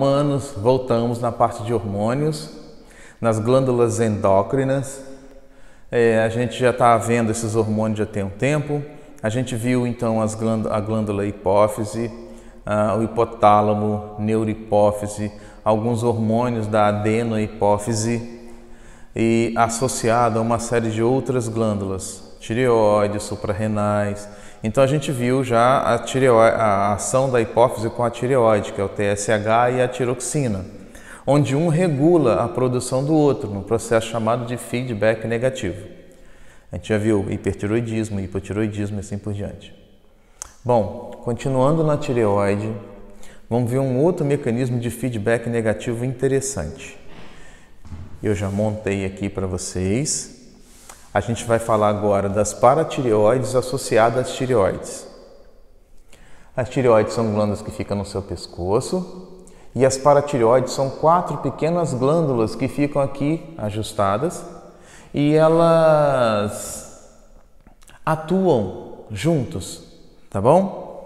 Humanos, voltamos na parte de hormônios, nas glândulas endócrinas. É, a gente já está vendo esses hormônios já tem um tempo. A gente viu então as glândulas, a glândula hipófise, o hipotálamo, neurohipófise, alguns hormônios da adenohipófise e associado a uma série de outras glândulas, tireoide, suprarrenais. Então a gente viu já a, tireoide, a ação da hipófise com a tireoide, que é o TSH e a tiroxina, onde um regula a produção do outro, num processo chamado de feedback negativo. A gente já viu hipertiroidismo, hipotiroidismo e assim por diante. Bom, continuando na tireoide, vamos ver um outro mecanismo de feedback negativo interessante. Eu já montei aqui para vocês. A gente vai falar agora das paratireoides associadas às tireoides. As tireoides são glândulas que ficam no seu pescoço e as paratireoides são quatro pequenas glândulas que ficam aqui ajustadas e elas atuam juntos, tá bom?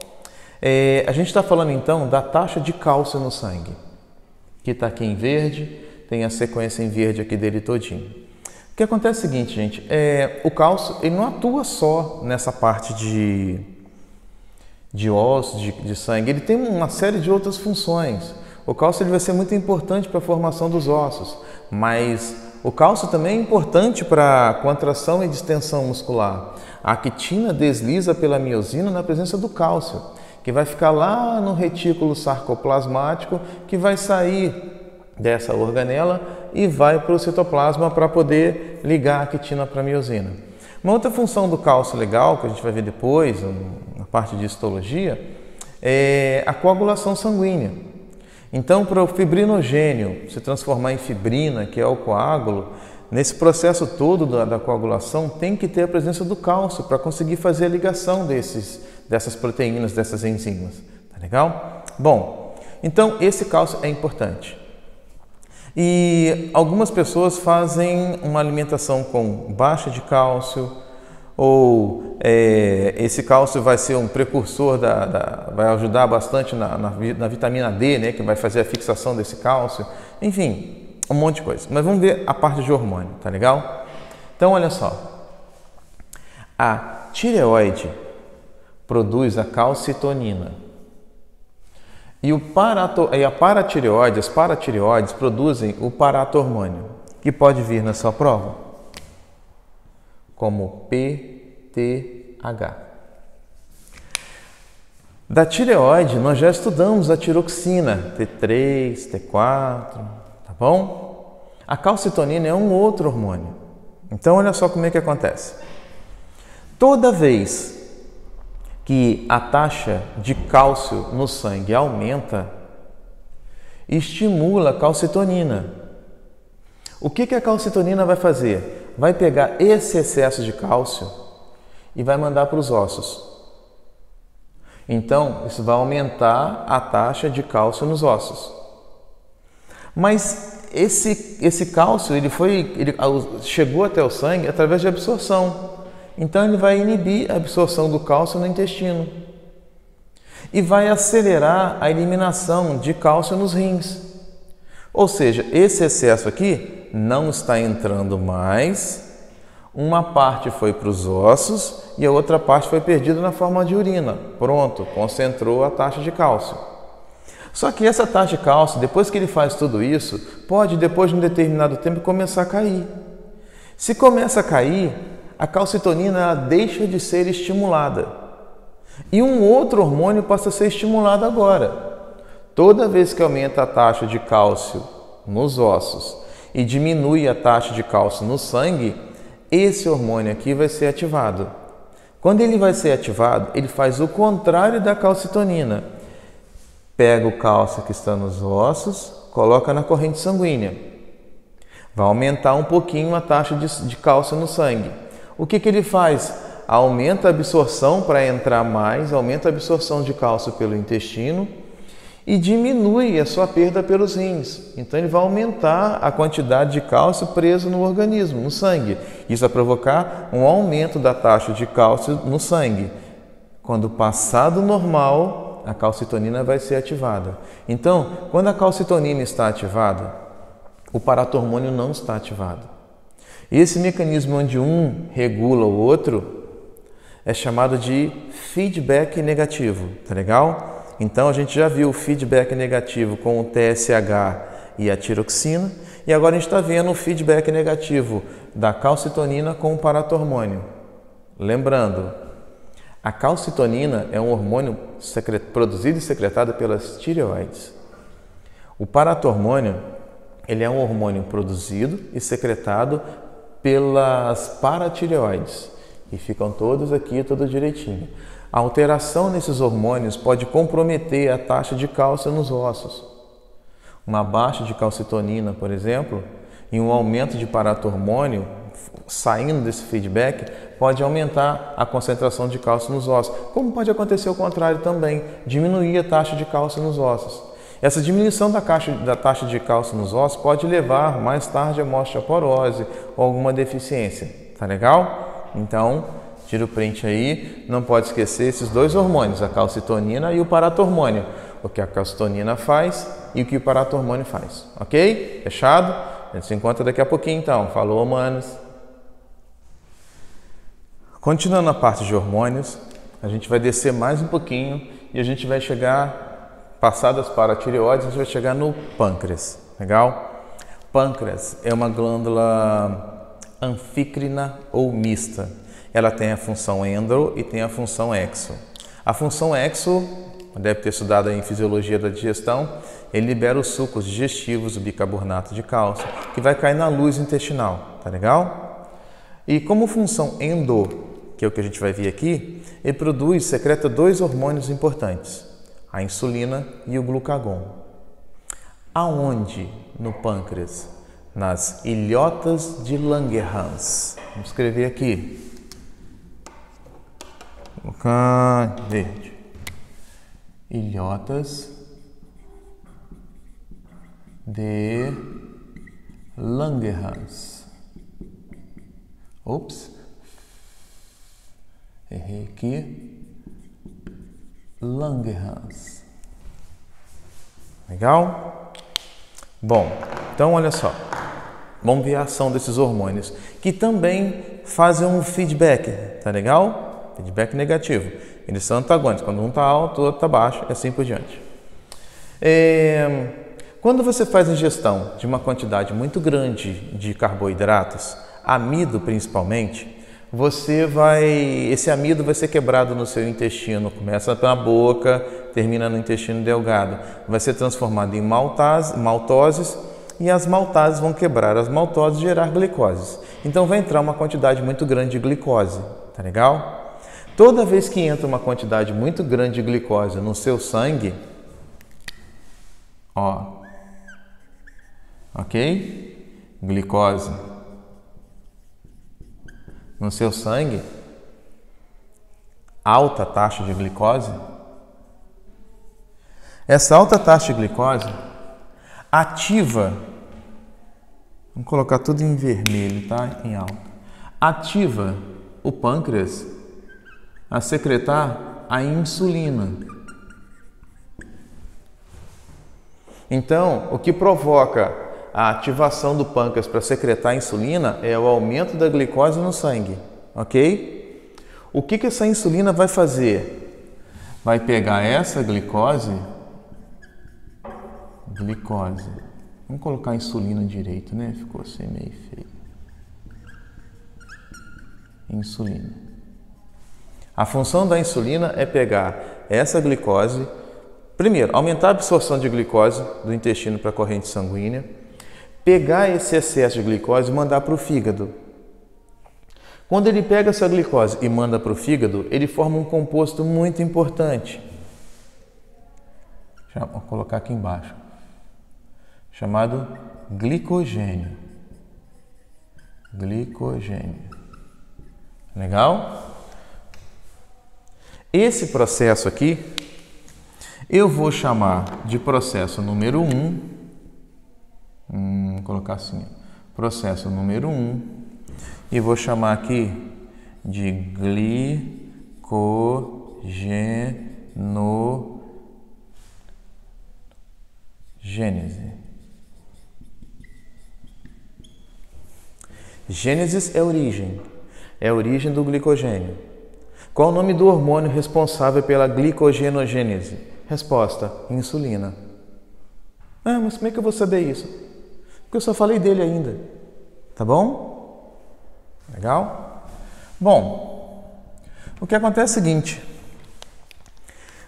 É, a gente está falando então da taxa de cálcio no sangue, que está aqui em verde, tem a sequência em verde aqui dele todinho. O que acontece é o seguinte, gente, é, o cálcio ele não atua só nessa parte de, de ossos, de, de sangue, ele tem uma série de outras funções. O cálcio ele vai ser muito importante para a formação dos ossos, mas o cálcio também é importante para a contração e distensão muscular. A actina desliza pela miosina na presença do cálcio, que vai ficar lá no retículo sarcoplasmático, que vai sair dessa organela e vai para o citoplasma para poder ligar a quitina para a miosina. Uma outra função do cálcio legal, que a gente vai ver depois, na parte de histologia, é a coagulação sanguínea. Então, para o fibrinogênio se transformar em fibrina, que é o coágulo, nesse processo todo da, da coagulação tem que ter a presença do cálcio para conseguir fazer a ligação desses, dessas proteínas, dessas enzimas. Tá legal? Bom, então esse cálcio é importante. E algumas pessoas fazem uma alimentação com baixa de cálcio, ou é, esse cálcio vai ser um precursor, da, da vai ajudar bastante na, na, na, vitamina D, né, que vai fazer a fixação desse cálcio. Enfim, um monte de coisa. Mas vamos ver a parte de hormônio, tá legal? Então, olha só. A tireoide produz a calcitonina. E, o parato, e a paratireoide, as paratireoides produzem o paratormônio, que pode vir na sua prova como PTH. Da tireoide, nós já estudamos a tiroxina, T3, T4, tá bom? A calcitonina é um outro hormônio. Então, olha só como é que acontece. Toda vez que a taxa de cálcio no sangue aumenta, estimula a calcitonina. O que, que a calcitonina vai fazer? Vai pegar esse excesso de cálcio e vai mandar para os ossos. Então, isso vai aumentar a taxa de cálcio nos ossos. Mas esse, esse cálcio ele foi, ele chegou até o sangue através de absorção. Então ele vai inibir a absorção do cálcio no intestino e vai acelerar a eliminação de cálcio nos rins. Ou seja, esse excesso aqui não está entrando mais, uma parte foi para os ossos e a outra parte foi perdida na forma de urina. Pronto, concentrou a taxa de cálcio. Só que essa taxa de cálcio, depois que ele faz tudo isso, pode, depois de um determinado tempo, começar a cair. Se começa a cair, a calcitonina deixa de ser estimulada. E um outro hormônio passa a ser estimulado agora. Toda vez que aumenta a taxa de cálcio nos ossos e diminui a taxa de cálcio no sangue, esse hormônio aqui vai ser ativado. Quando ele vai ser ativado, ele faz o contrário da calcitonina. Pega o cálcio que está nos ossos, coloca na corrente sanguínea. Vai aumentar um pouquinho a taxa de, de cálcio no sangue o que, que ele faz? Aumenta a absorção para entrar mais, aumenta a absorção de cálcio pelo intestino e diminui a sua perda pelos rins. Então ele vai aumentar a quantidade de cálcio preso no organismo, no sangue. Isso vai provocar um aumento da taxa de cálcio no sangue. Quando passar do normal, a calcitonina vai ser ativada. Então, quando a calcitonina está ativada, o paratormônio não está ativado. Esse mecanismo onde um regula o outro é chamado de feedback negativo, tá legal? Então a gente já viu o feedback negativo com o TSH e a tiroxina, e agora a gente está vendo o feedback negativo da calcitonina com o paratormônio. Lembrando, a calcitonina é um hormônio produzido e secretado pelas tireoides. O paratormônio ele é um hormônio produzido e secretado pelas paratireoides e ficam todos aqui, tudo direitinho. A alteração nesses hormônios pode comprometer a taxa de cálcio nos ossos. Uma baixa de calcitonina, por exemplo, e um aumento de paratormônio saindo desse feedback pode aumentar a concentração de cálcio nos ossos. Como pode acontecer o contrário também, diminuir a taxa de cálcio nos ossos. Essa diminuição da, caixa, da taxa de cálcio nos ossos pode levar mais tarde a osteoporose ou alguma deficiência. Tá legal? Então, tira o print aí, não pode esquecer esses dois hormônios, a calcitonina e o paratormônio. O que a calcitonina faz e o que o paratormônio faz. Ok? Fechado? A gente se encontra daqui a pouquinho então. Falou, manos! Continuando a parte de hormônios, a gente vai descer mais um pouquinho e a gente vai chegar, passadas para a tireoide, a gente vai chegar no pâncreas. Legal? Pâncreas é uma glândula anfícrina ou mista. Ela tem a função endo e tem a função exo. A função exo, deve ter estudado em fisiologia da digestão, ele libera os sucos digestivos, o bicarbonato de cálcio, que vai cair na luz intestinal, tá legal? E como função endo, que é o que a gente vai ver aqui, ele produz, secreta dois hormônios importantes, a insulina e o glucagon. Aonde no pâncreas? nas ilhotas de Langerhans. Vamos escrever aqui. Colocar verde. Ilhotas de Langerhans. Ops. Errei aqui. Langerhans. Legal? Bom, então olha só. Vamos ver a ação desses hormônios, que também fazem um feedback, tá legal? Feedback negativo. Eles são antagônicos, quando um está alto, o outro está baixo, e assim por diante. É... Quando você faz ingestão de uma quantidade muito grande de carboidratos, amido principalmente, você vai, esse amido vai ser quebrado no seu intestino, começa pela boca, termina no intestino delgado, vai ser transformado em maltase, maltoses e as maltases vão quebrar as maltoses e gerar glicose. Então vai entrar uma quantidade muito grande de glicose, tá legal? Toda vez que entra uma quantidade muito grande de glicose no seu sangue, ó, ok? Glicose no seu sangue, alta taxa de glicose. Essa alta taxa de glicose ativa, vamos colocar tudo em vermelho, tá? Em alto. Ativa o pâncreas a secretar a insulina. Então, o que provoca a ativação do pâncreas para secretar insulina é o aumento da glicose no sangue, ok? O que, que essa insulina vai fazer? Vai pegar essa glicose glicose. Vamos colocar insulina direito, né? Ficou assim meio feio. Insulina. A função da insulina é pegar essa glicose, primeiro, aumentar a absorção de glicose do intestino para a corrente sanguínea, pegar esse excesso de glicose e mandar para o fígado. Quando ele pega essa glicose e manda para o fígado, ele forma um composto muito importante. vou colocar aqui embaixo chamado glicogênio. Glicogênio. Legal? Esse processo aqui eu vou chamar de processo número 1. Um, hum, colocar assim: processo número 1. Um, e vou chamar aqui de glicogenogenese. Gênese. Gênesis é origem, é a origem do glicogênio. Qual o nome do hormônio responsável pela glicogenogênese? Resposta: insulina. Ah, mas como é que eu vou saber isso? Porque eu só falei dele ainda. Tá bom? Legal? Bom, o que acontece é o seguinte: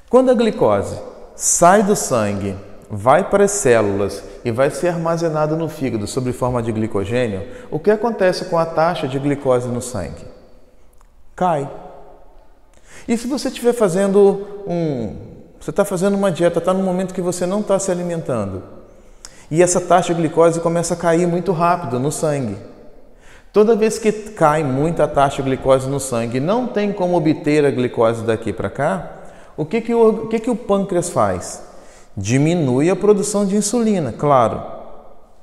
quando a glicose sai do sangue, vai para as células e vai ser armazenada no fígado sob forma de glicogênio, o que acontece com a taxa de glicose no sangue? Cai. E se você estiver fazendo um. Você está fazendo uma dieta, está no momento que você não está se alimentando. E essa taxa de glicose começa a cair muito rápido no sangue. Toda vez que cai muito a taxa de glicose no sangue, não tem como obter a glicose daqui para cá, o que, que, o, o que, que o pâncreas faz? Diminui a produção de insulina, claro,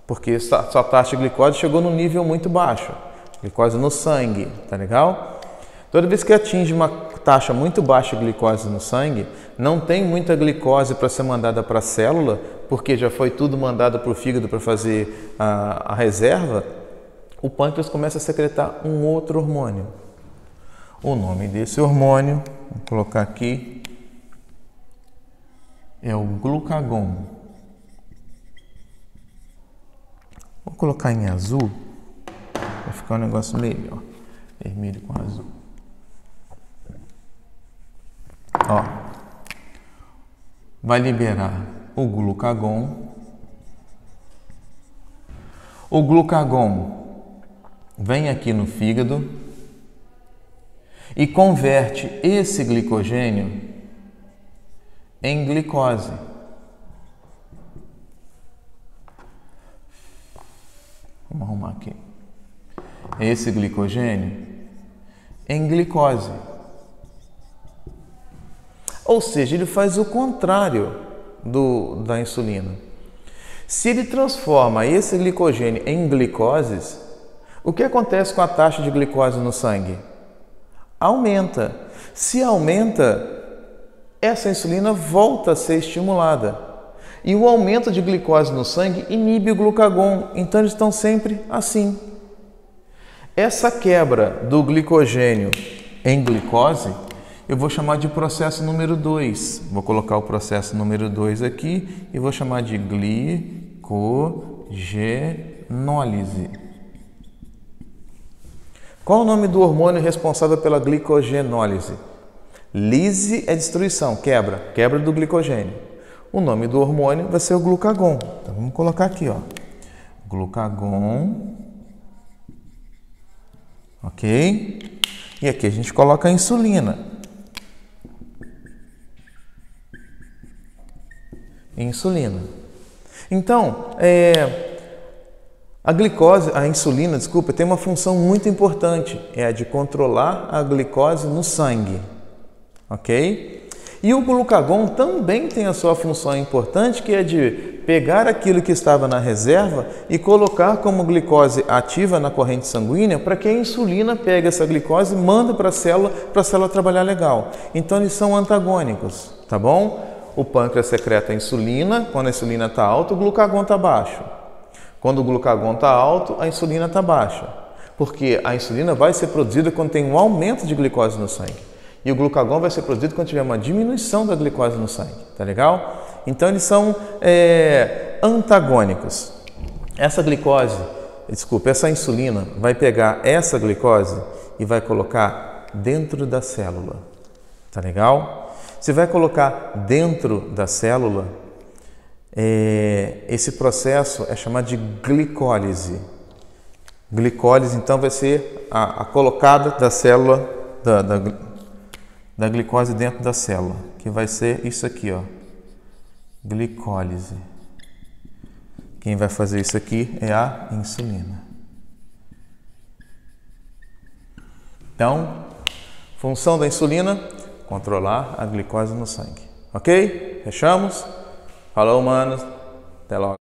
porque sua taxa de glicose chegou num nível muito baixo, glicose no sangue, tá legal? Toda vez que atinge uma taxa muito baixa de glicose no sangue, não tem muita glicose para ser mandada para a célula, porque já foi tudo mandado para o fígado para fazer a, a reserva, o pâncreas começa a secretar um outro hormônio. O nome desse hormônio, vou colocar aqui, é o glucagon. Vou colocar em azul, vai ficar um negócio melhor. Vermelho com azul. Ó, vai liberar o glucagon. O glucagon vem aqui no fígado e converte esse glicogênio em glicose. Vamos arrumar aqui. Esse glicogênio em glicose. Ou seja, ele faz o contrário do, da insulina. Se ele transforma esse glicogênio em glicoses, o que acontece com a taxa de glicose no sangue? Aumenta. Se aumenta, essa insulina volta a ser estimulada. E o aumento de glicose no sangue inibe o glucagon, então eles estão sempre assim. Essa quebra do glicogênio em glicose, eu vou chamar de processo número 2. Vou colocar o processo número 2 aqui e vou chamar de glicogenólise. Qual o nome do hormônio responsável pela glicogenólise? Lise é destruição, quebra, quebra do glicogênio. O nome do hormônio vai ser o glucagon. Então vamos colocar aqui, ó. Glucagon. Ok? E aqui a gente coloca a insulina. Insulina. Então, é, a glicose, a insulina, desculpa, tem uma função muito importante, é a de controlar a glicose no sangue ok? E o glucagon também tem a sua função importante, que é de pegar aquilo que estava na reserva e colocar como glicose ativa na corrente sanguínea para que a insulina pegue essa glicose e manda para a célula, para a célula trabalhar legal. Então eles são antagônicos, tá bom? O pâncreas secreta insulina, quando a insulina está alta, o glucagon está baixo. Quando o glucagon está alto, a insulina está baixa. Porque a insulina vai ser produzida quando tem um aumento de glicose no sangue. E o glucagon vai ser produzido quando tiver uma diminuição da glicose no sangue, tá legal? Então eles são é, antagônicos. Essa glicose, desculpa, essa insulina vai pegar essa glicose e vai colocar dentro da célula, tá legal? Você vai colocar dentro da célula, é, esse processo é chamado de glicólise. Glicólise, então, vai ser a, a colocada da célula, da, da da glicose dentro da célula, que vai ser isso aqui, ó, glicólise. Quem vai fazer isso aqui é a insulina. Então, função da insulina: controlar a glicose no sangue. Ok? Fechamos? Falou, humanos. Até logo.